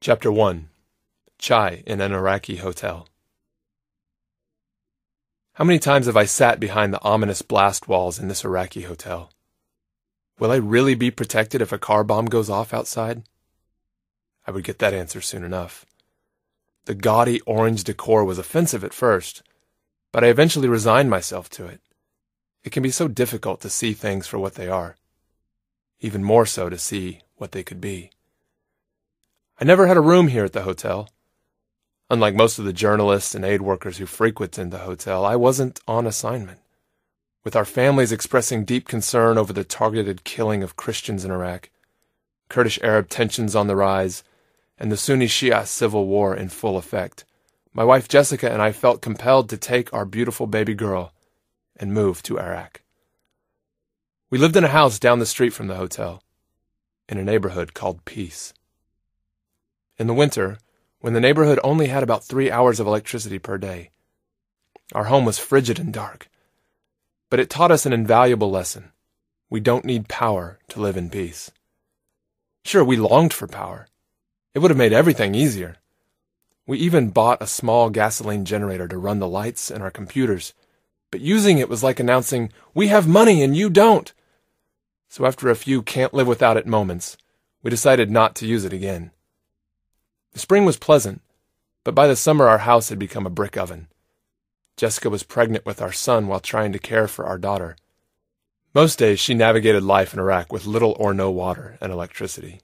Chapter 1 Chai in an Iraqi Hotel. How many times have I sat behind the ominous blast walls in this Iraqi hotel? Will I really be protected if a car bomb goes off outside? I would get that answer soon enough. The gaudy orange decor was offensive at first, but I eventually resigned myself to it. It can be so difficult to see things for what they are, even more so to see what they could be. I never had a room here at the hotel. Unlike most of the journalists and aid workers who frequented the hotel, I wasn't on assignment. With our families expressing deep concern over the targeted killing of Christians in Iraq, Kurdish Arab tensions on the rise, and the Sunni Shia civil war in full effect, my wife Jessica and I felt compelled to take our beautiful baby girl and move to Iraq. We lived in a house down the street from the hotel, in a neighborhood called Peace. In the winter, when the neighborhood only had about three hours of electricity per day, our home was frigid and dark. But it taught us an invaluable lesson. We don't need power to live in peace. Sure, we longed for power. It would have made everything easier. We even bought a small gasoline generator to run the lights and our computers, but using it was like announcing, We have money and you don't. So after a few can't live without it moments, we decided not to use it again. The spring was pleasant, but by the summer our house had become a brick oven. Jessica was pregnant with our son while trying to care for our daughter. Most days she navigated life in Iraq with little or no water and electricity.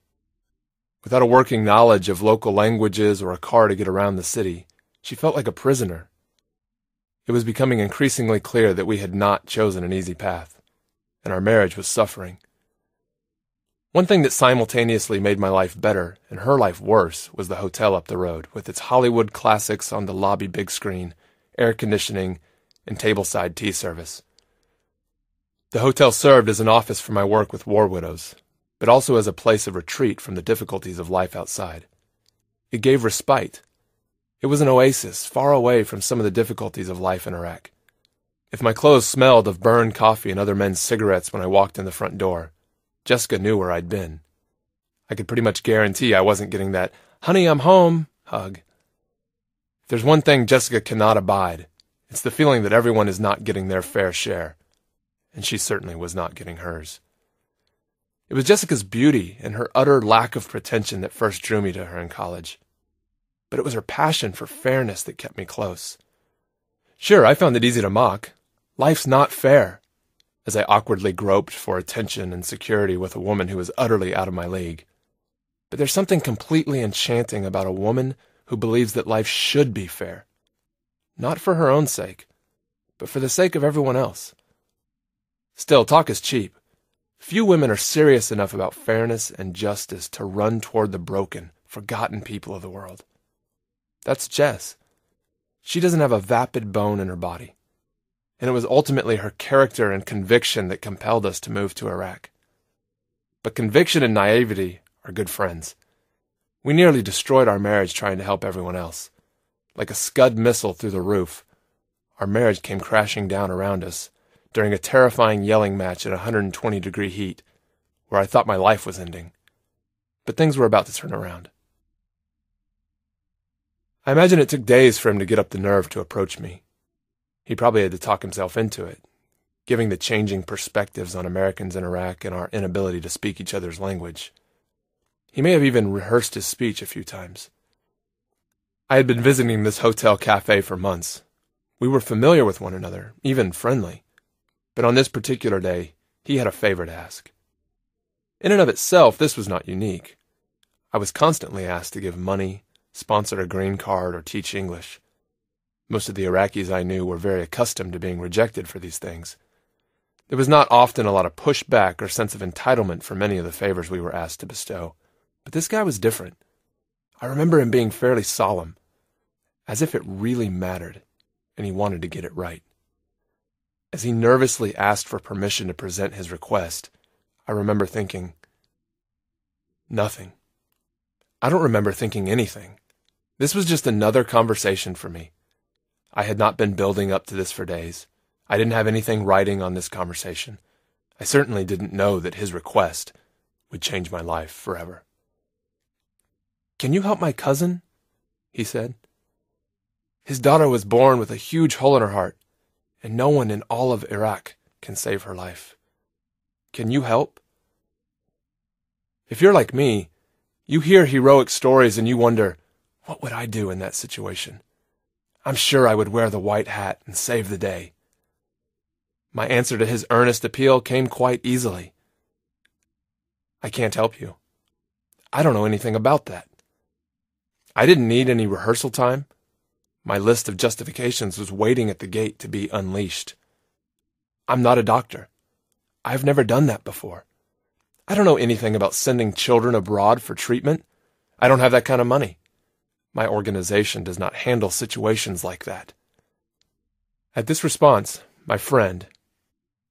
Without a working knowledge of local languages or a car to get around the city, she felt like a prisoner. It was becoming increasingly clear that we had not chosen an easy path, and our marriage was suffering. One thing that simultaneously made my life better and her life worse was the hotel up the road, with its Hollywood classics on the lobby big screen, air conditioning, and tableside tea service. The hotel served as an office for my work with war widows, but also as a place of retreat from the difficulties of life outside. It gave respite. It was an oasis far away from some of the difficulties of life in Iraq. If my clothes smelled of burned coffee and other men's cigarettes when I walked in the front door, Jessica knew where I'd been. I could pretty much guarantee I wasn't getting that, honey, I'm home hug. There's one thing Jessica cannot abide, it's the feeling that everyone is not getting their fair share, and she certainly was not getting hers. It was Jessica's beauty and her utter lack of pretension that first drew me to her in college. But it was her passion for fairness that kept me close. Sure, I found it easy to mock. Life's not fair, as I awkwardly groped for attention and security with a woman who was utterly out of my league. But there's something completely enchanting about a woman who believes that life should be fair. Not for her own sake, but for the sake of everyone else. Still, talk is cheap. Few women are serious enough about fairness and justice to run toward the broken, forgotten people of the world. That's Jess. She doesn't have a vapid bone in her body. And it was ultimately her character and conviction that compelled us to move to Iraq. But conviction and naivety are good friends. We nearly destroyed our marriage trying to help everyone else. Like a Scud missile through the roof, our marriage came crashing down around us during a terrifying yelling match at 120 degree heat, where I thought my life was ending. But things were about to turn around. I imagine it took days for him to get up the nerve to approach me. He probably had to talk himself into it, giving the changing perspectives on Americans in Iraq and our inability to speak each other's language. He may have even rehearsed his speech a few times. I had been visiting this hotel cafe for months. We were familiar with one another, even friendly. But on this particular day, he had a favor to ask. In and of itself, this was not unique. I was constantly asked to give money, sponsor a green card, or teach English. Most of the Iraqis I knew were very accustomed to being rejected for these things. There was not often a lot of pushback or sense of entitlement for many of the favors we were asked to bestow. But this guy was different. I remember him being fairly solemn, as if it really mattered, and he wanted to get it right. As he nervously asked for permission to present his request, I remember thinking, nothing. I don't remember thinking anything. This was just another conversation for me. I had not been building up to this for days. I didn't have anything writing on this conversation. I certainly didn't know that his request would change my life forever. Can you help my cousin? he said. His daughter was born with a huge hole in her heart, and no one in all of Iraq can save her life. Can you help? If you're like me, you hear heroic stories and you wonder, what would I do in that situation? I'm sure I would wear the white hat and save the day. My answer to his earnest appeal came quite easily. I can't help you. I don't know anything about that. I didn't need any rehearsal time. My list of justifications was waiting at the gate to be unleashed. I'm not a doctor. I've never done that before. I don't know anything about sending children abroad for treatment. I don't have that kind of money. My organization does not handle situations like that. At this response, my friend,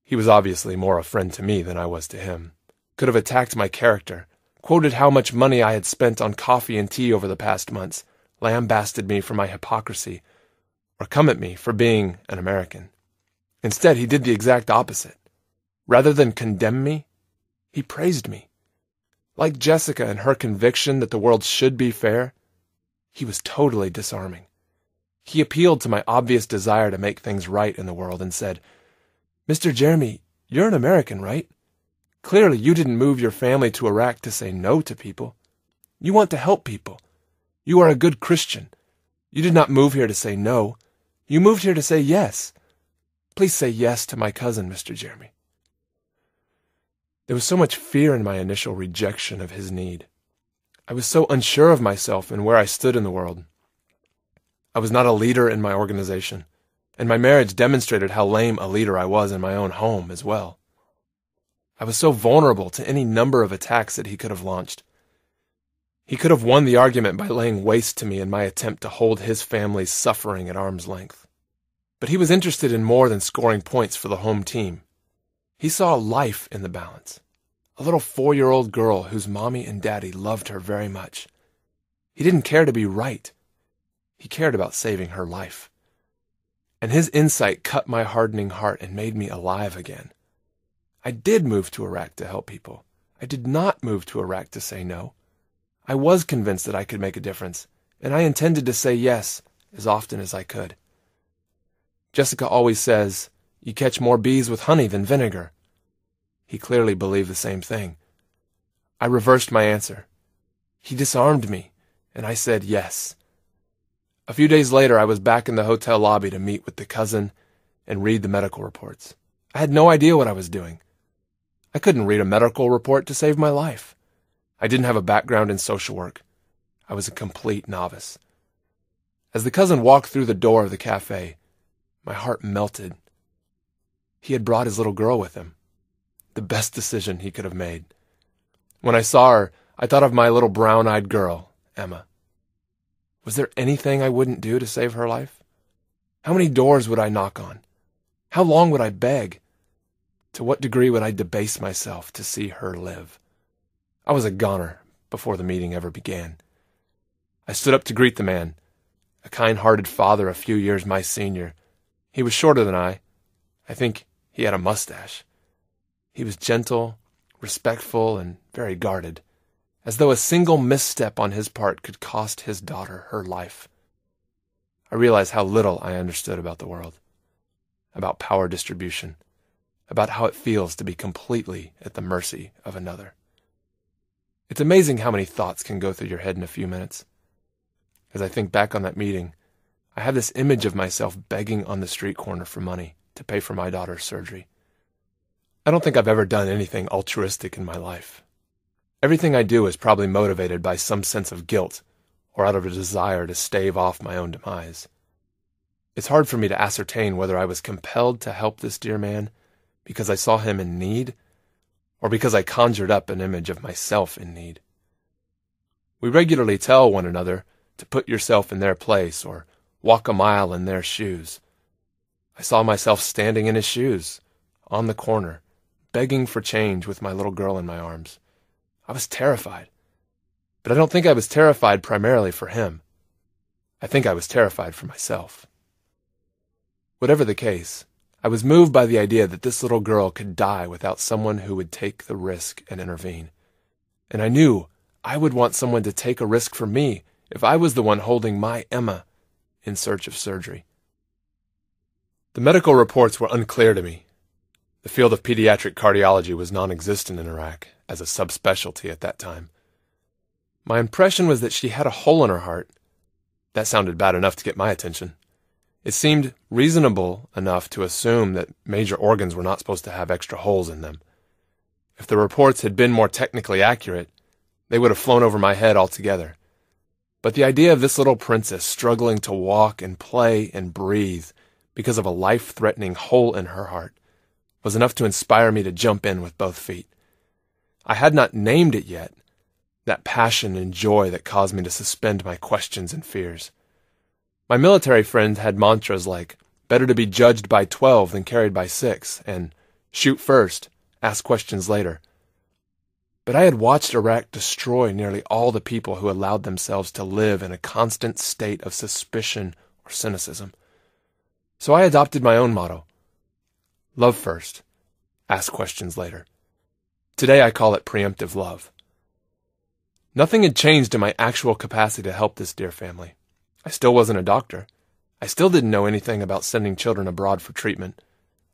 he was obviously more a friend to me than I was to him, could have attacked my character, quoted how much money I had spent on coffee and tea over the past months, lambasted me for my hypocrisy, or come at me for being an American. Instead, he did the exact opposite. Rather than condemn me, he praised me. Like Jessica and her conviction that the world should be fair, he was totally disarming. He appealed to my obvious desire to make things right in the world and said, Mr. Jeremy, you're an American, right? Clearly, you didn't move your family to Iraq to say no to people. You want to help people. You are a good Christian. You did not move here to say no. You moved here to say yes. Please say yes to my cousin, Mr. Jeremy. There was so much fear in my initial rejection of his need. I was so unsure of myself and where I stood in the world. I was not a leader in my organization, and my marriage demonstrated how lame a leader I was in my own home as well. I was so vulnerable to any number of attacks that he could have launched. He could have won the argument by laying waste to me in my attempt to hold his family's suffering at arm's length. But he was interested in more than scoring points for the home team. He saw life in the balance. A little four year old girl whose mommy and daddy loved her very much. He didn't care to be right. He cared about saving her life. And his insight cut my hardening heart and made me alive again. I did move to Iraq to help people. I did not move to Iraq to say no. I was convinced that I could make a difference, and I intended to say yes as often as I could. Jessica always says, You catch more bees with honey than vinegar. He clearly believed the same thing. I reversed my answer. He disarmed me, and I said yes. A few days later, I was back in the hotel lobby to meet with the cousin and read the medical reports. I had no idea what I was doing. I couldn't read a medical report to save my life. I didn't have a background in social work. I was a complete novice. As the cousin walked through the door of the cafe, my heart melted. He had brought his little girl with him. The best decision he could have made. When I saw her, I thought of my little brown eyed girl, Emma. Was there anything I wouldn't do to save her life? How many doors would I knock on? How long would I beg? To what degree would I debase myself to see her live? I was a goner before the meeting ever began. I stood up to greet the man, a kind hearted father a few years my senior he was shorter than I. I think he had a mustache. He was gentle, respectful, and very guarded, as though a single misstep on his part could cost his daughter her life. I realized how little I understood about the world, about power distribution, about how it feels to be completely at the mercy of another. It's amazing how many thoughts can go through your head in a few minutes. As I think back on that meeting, I have this image of myself begging on the street corner for money to pay for my daughter's surgery. I don't think I've ever done anything altruistic in my life. Everything I do is probably motivated by some sense of guilt or out of a desire to stave off my own demise. It's hard for me to ascertain whether I was compelled to help this dear man because I saw him in need or because I conjured up an image of myself in need. We regularly tell one another to put yourself in their place or walk a mile in their shoes. I saw myself standing in his shoes, on the corner, begging for change with my little girl in my arms. I was terrified. But I don't think I was terrified primarily for him. I think I was terrified for myself. Whatever the case, I was moved by the idea that this little girl could die without someone who would take the risk and intervene. And I knew I would want someone to take a risk for me if I was the one holding my Emma in search of surgery. The medical reports were unclear to me. The field of pediatric cardiology was non-existent in Iraq as a subspecialty at that time. My impression was that she had a hole in her heart. That sounded bad enough to get my attention. It seemed reasonable enough to assume that major organs were not supposed to have extra holes in them. If the reports had been more technically accurate, they would have flown over my head altogether. But the idea of this little princess struggling to walk and play and breathe because of a life-threatening hole in her heart was enough to inspire me to jump in with both feet. I had not named it yet, that passion and joy that caused me to suspend my questions and fears. My military friends had mantras like, better to be judged by 12 than carried by 6, and shoot first, ask questions later. But I had watched Iraq destroy nearly all the people who allowed themselves to live in a constant state of suspicion or cynicism. So I adopted my own motto. Love first, ask questions later. Today I call it preemptive love. Nothing had changed in my actual capacity to help this dear family. I still wasn't a doctor. I still didn't know anything about sending children abroad for treatment.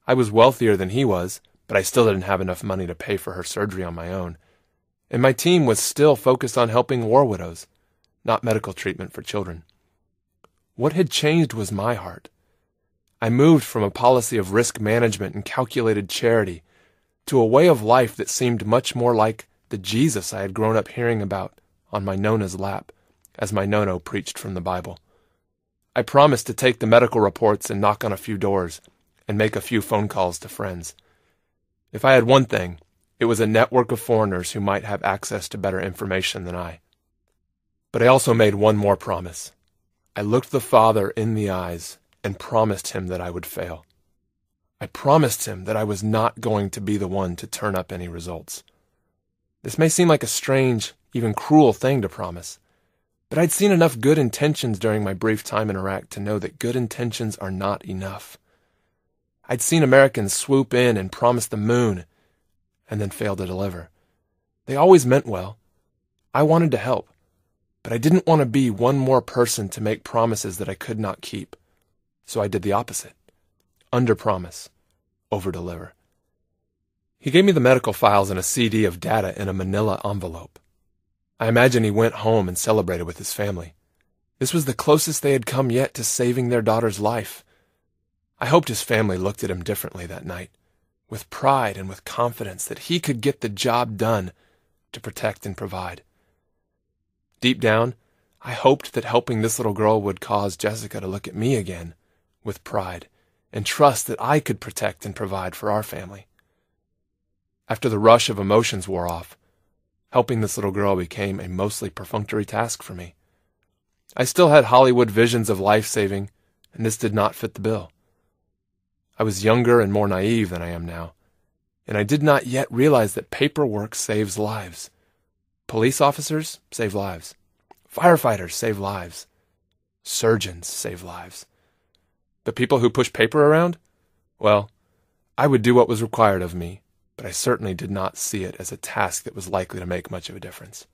I was wealthier than he was, but I still didn't have enough money to pay for her surgery on my own. And my team was still focused on helping war widows, not medical treatment for children. What had changed was my heart. I moved from a policy of risk management and calculated charity to a way of life that seemed much more like the Jesus I had grown up hearing about on my Nona's lap as my Nono preached from the Bible. I promised to take the medical reports and knock on a few doors and make a few phone calls to friends. If I had one thing, it was a network of foreigners who might have access to better information than I. But I also made one more promise. I looked the Father in the eyes and promised him that I would fail. I promised him that I was not going to be the one to turn up any results. This may seem like a strange, even cruel thing to promise, but I'd seen enough good intentions during my brief time in Iraq to know that good intentions are not enough. I'd seen Americans swoop in and promise the moon and then fail to deliver. They always meant well. I wanted to help, but I didn't want to be one more person to make promises that I could not keep. So I did the opposite. Under promise, over deliver. He gave me the medical files and a CD of data in a manila envelope. I imagine he went home and celebrated with his family. This was the closest they had come yet to saving their daughter's life. I hoped his family looked at him differently that night, with pride and with confidence that he could get the job done to protect and provide. Deep down, I hoped that helping this little girl would cause Jessica to look at me again with pride and trust that I could protect and provide for our family. After the rush of emotions wore off, helping this little girl became a mostly perfunctory task for me. I still had Hollywood visions of life saving, and this did not fit the bill. I was younger and more naive than I am now, and I did not yet realize that paperwork saves lives. Police officers save lives. Firefighters save lives. Surgeons save lives. The people who push paper around? Well, I would do what was required of me but I certainly did not see it as a task that was likely to make much of a difference.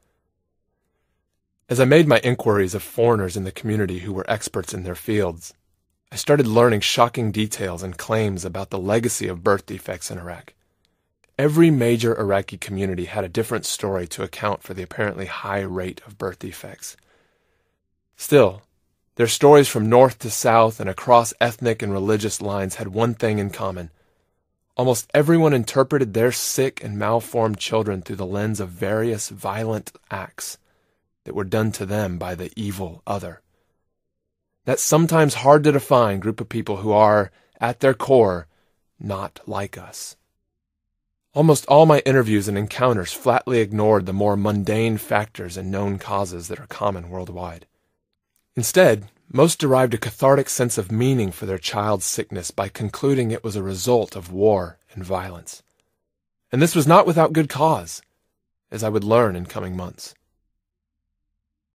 As I made my inquiries of foreigners in the community who were experts in their fields, I started learning shocking details and claims about the legacy of birth defects in Iraq. Every major Iraqi community had a different story to account for the apparently high rate of birth defects. Still, their stories from north to south and across ethnic and religious lines had one thing in common – Almost everyone interpreted their sick and malformed children through the lens of various violent acts that were done to them by the evil other. That sometimes hard to define group of people who are, at their core, not like us. Almost all my interviews and encounters flatly ignored the more mundane factors and known causes that are common worldwide. Instead, most derived a cathartic sense of meaning for their child's sickness by concluding it was a result of war and violence. And this was not without good cause, as I would learn in coming months.